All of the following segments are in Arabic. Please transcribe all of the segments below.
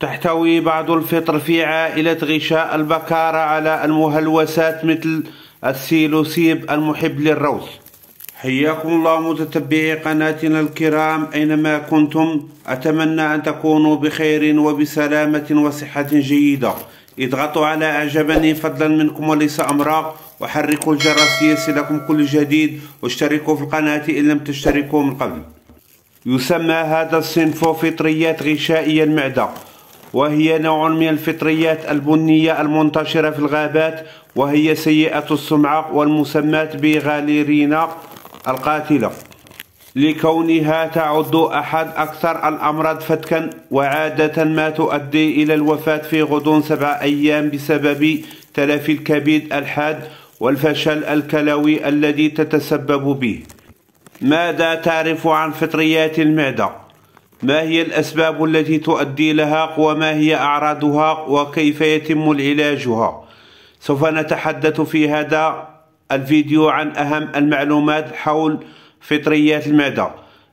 تحتوي بعض الفطر في عائلة غشاء البكارة على المهلوسات مثل السيلوسيب المحب للروث حياكم الله متتبعي قناتنا الكرام أينما كنتم. أتمنى أن تكونوا بخير وبسلامة وصحة جيدة. اضغطوا على أعجبني فضلا منكم وليس أمرا وحركوا الجرس ليصلكم كل جديد. واشتركوا في القناة إن لم تشتركوا من قبل. يسمى هذا الصنف فطريات غشائية المعدة. وهي نوع من الفطريات البنية المنتشرة في الغابات وهي سيئة السمعة والمسماة بغاليرينا القاتلة لكونها تعد أحد أكثر الأمراض فتكا وعادة ما تؤدي إلى الوفاة في غضون سبع أيام بسبب تلف الكبد الحاد والفشل الكلوي الذي تتسبب به ماذا تعرف عن فطريات المعدة؟ ما هي الأسباب التي تؤدي لها وما هي أعراضها وكيف يتم العلاجها؟ سوف نتحدث في هذا الفيديو عن أهم المعلومات حول فطريات المعدة.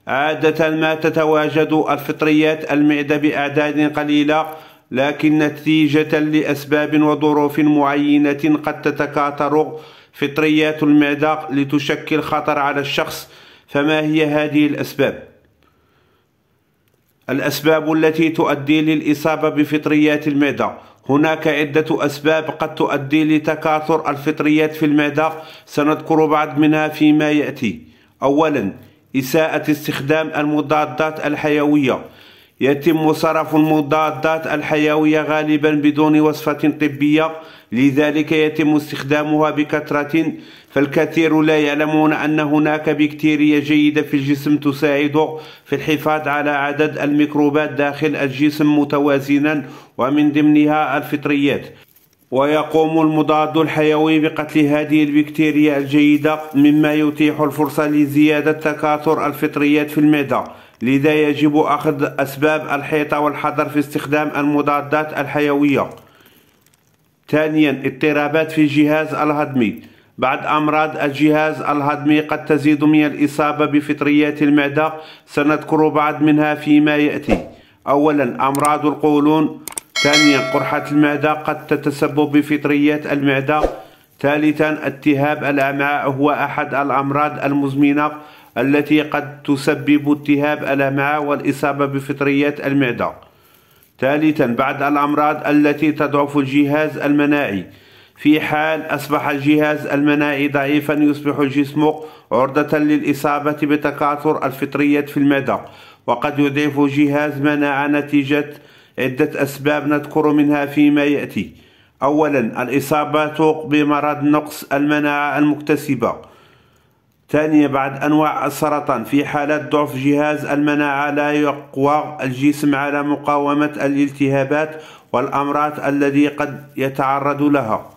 عادة ما تتواجد الفطريات المعدة بأعداد قليلة لكن نتيجة لأسباب وظروف معينة قد تتكاثر فطريات المعدة لتشكل خطر على الشخص. فما هي هذه الأسباب؟ الأسباب التي تؤدي للإصابة بفطريات المعدة. هناك عدة أسباب قد تؤدي لتكاثر الفطريات في المعدة. سنذكر بعض منها فيما يأتي. أولا إساءة استخدام المضادات الحيوية. يتم صرف المضادات الحيوية غالبا بدون وصفة طبية لذلك يتم استخدامها بكثرة فالكثير لا يعلمون أن هناك بكتيريا جيدة في الجسم تساعد في الحفاظ على عدد الميكروبات داخل الجسم متوازنا ومن ضمنها الفطريات. ويقوم المضاد الحيوي بقتل هذه البكتيريا الجيدة مما يتيح الفرصة لزيادة تكاثر الفطريات في المعدة. لذا يجب أخذ أسباب الحيطة والحذر في استخدام المضادات الحيوية. ثانيا اضطرابات في الجهاز الهضمي. بعد أمراض الجهاز الهضمي قد تزيد من الإصابة بفطريات المعدة. سنذكر بعض منها فيما يأتي. أولا أمراض القولون. ثانيا قرحة المعدة قد تتسبب بفطريات المعدة. ثالثا التهاب الأمعاء هو أحد الأمراض المزمنة التي قد تسبب التهاب الأمعاء والإصابة بفطريات المعدة. ثالثا بعد الأمراض التي تضعف الجهاز المناعي. في حال أصبح الجهاز المناعي ضعيفا يصبح الجسم عرضة للإصابة بتكاثر الفطريات في المعدة. وقد يضعف جهاز مناعة نتيجة عدة أسباب نذكر منها فيما يأتي. أولا الإصابة بمرض نقص المناعة المكتسبة. ثانيا بعد أنواع السرطان. في حالة ضعف جهاز المناعة لا يقوى الجسم على مقاومة الالتهابات والأمراض الذي قد يتعرض لها.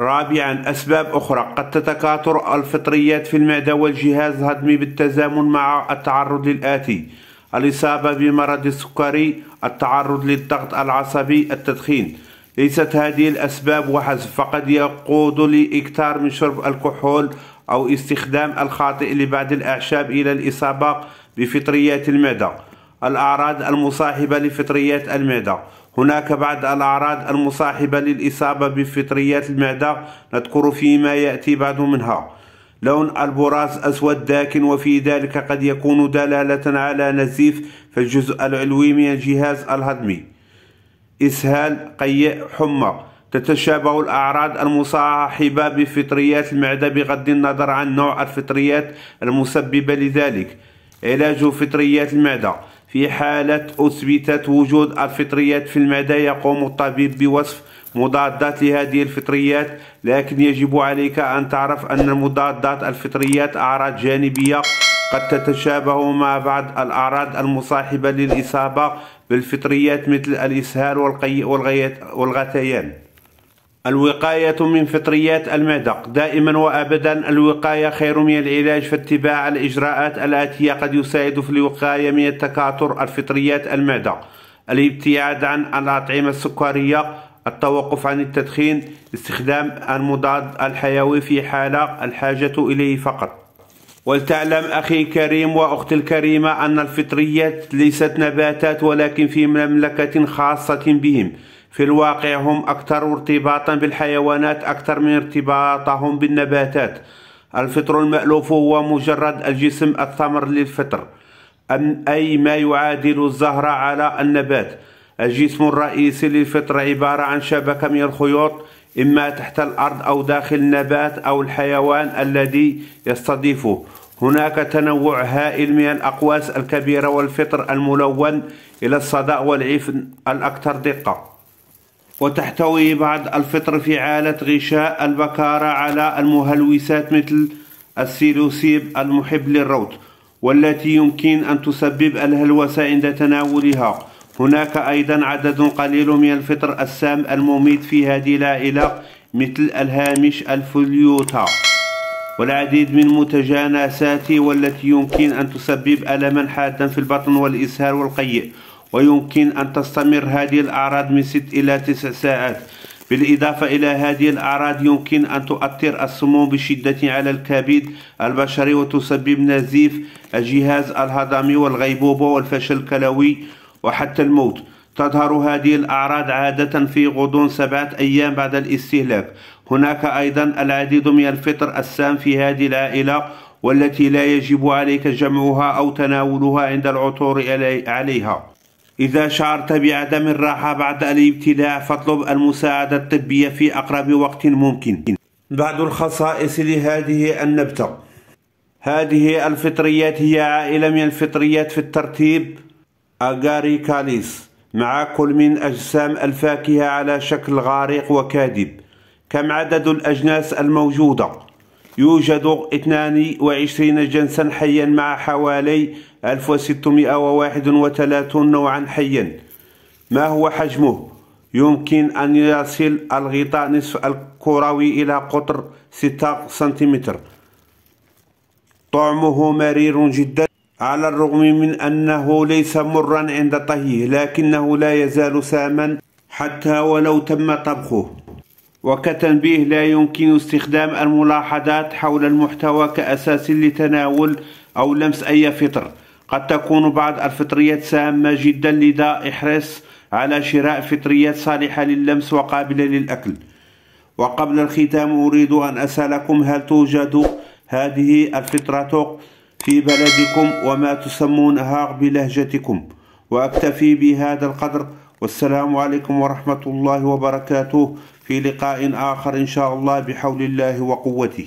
رابعا أسباب أخرى. قد تتكاثر الفطريات في المعدة والجهاز الهضمي بالتزامن مع التعرض للآتي الإصابة بمرض السكري التعرض للضغط العصبي التدخين. ليست هذه الأسباب وحسب فقد يقود لإكثار من شرب الكحول أو استخدام الخاطئ لبعض الأعشاب إلى الإصابة بفطريات المعدة. الأعراض المصاحبة لفطريات المعدة. هناك بعض الأعراض المصاحبة للإصابة بفطريات المعدة نذكر فيما يأتي بعض منها. لون البراز أسود داكن وفي ذلك قد يكون دلالة على نزيف في الجزء العلوي من الجهاز الهضمي. إسهال قيء حمى تتشابه الأعراض المصاحبة بفطريات المعدة بغض النظر عن نوع الفطريات المسببة لذلك. علاج فطريات المعدة. في حالة أثبتت وجود الفطريات في المعدة يقوم الطبيب بوصف مضادات لهذه الفطريات لكن يجب عليك أن تعرف أن المضادات الفطريات أعراض جانبية قد تتشابه مع بعض الأعراض المصاحبة للإصابة بالفطريات مثل الإسهال والغثيان. الوقاية من فطريات المعدة دائما وأبدا الوقاية خير من العلاج فاتباع الإجراءات الآتية قد يساعد في الوقاية من تكاثر الفطريات المعدة الابتعاد عن الأطعمة السكرية التوقف عن التدخين استخدام المضاد الحيوي في حالة الحاجة إليه فقط. ولتعلم أخي الكريم وأختي الكريمة أن الفطريات ليست نباتات ولكن في مملكة خاصة بهم. في الواقع هم أكثر ارتباطا بالحيوانات أكثر من ارتباطهم بالنباتات. الفطر المألوف هو مجرد الجسم الثمر للفطر أي ما يعادل الزهرة على النبات. الجسم الرئيسي للفطر عبارة عن شبكة من الخيوط إما تحت الأرض أو داخل النبات أو الحيوان الذي يستضيفه. هناك تنوع هائل من الأقواس الكبيرة والفطر الملون إلى الصدأ والعفن الأكثر دقة. وتحتوي بعض الفطر في عالة غشاء البكارة على المهلوسات مثل السيلوسيب المحب للروت والتي يمكن أن تسبب الهلوسة عند تناولها. هناك أيضا عدد قليل من الفطر السام المميت في هذه العائلة مثل الهامش الفليوتا. والعديد من متجانسات والتي يمكن أن تسبب ألما حادا في البطن والإسهال والقيء ويمكن أن تستمر هذه الأعراض من 6 إلى 9 ساعات. بالإضافة إلى هذه الأعراض يمكن أن تؤثر السموم بشدة على الكبد البشري وتسبب نزيف الجهاز الهضمي والغيبوبة والفشل الكلوي وحتى الموت. تظهر هذه الأعراض عادة في غضون سبعة أيام بعد الاستهلاك. هناك أيضا العديد من الفطر السام في هذه العائلة والتي لا يجب عليك جمعها أو تناولها عند العثور عليها. إذا شعرت بعدم الراحة بعد الابتلاع فاطلب المساعدة الطبية في أقرب وقت ممكن. بعض الخصائص لهذه النبتة. هذه الفطريات هي عائلة من الفطريات في الترتيب. أغاريكاليس مع كل من أجسام الفاكهة على شكل غارق وكاذب كم عدد الأجناس الموجودة؟ يوجد 22 جنسا حيا مع حوالي 1631 نوعا حيا ما هو حجمه؟ يمكن أن يصل الغطاء نصف الكروي إلى قطر 6 سنتيمتر طعمه مرير جدا على الرغم من أنه ليس مرا عند طهيه لكنه لا يزال ساما حتى ولو تم طبخه. وكتنبيه لا يمكن استخدام الملاحظات حول المحتوى كأساس لتناول أو لمس أي فطر. قد تكون بعض الفطريات سامة جدا لذا احرص على شراء فطريات صالحة لللمس وقابلة للأكل. وقبل الختام أريد أن أسألكم هل توجد هذه الفطرة؟ في بلدكم وما تسمونها بلهجتكم وأكتفي بهذا القدر. والسلام عليكم ورحمة الله وبركاته. في لقاء آخر إن شاء الله بحول الله وقوته.